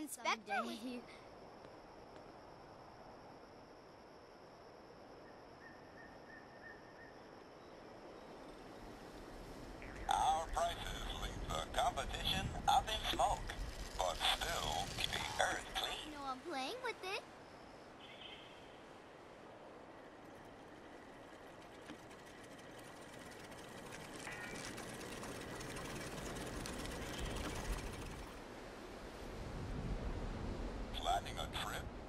inspector was Someday. Our prices leave the competition planning a trip.